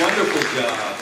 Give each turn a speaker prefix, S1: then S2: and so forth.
S1: Wonderful job.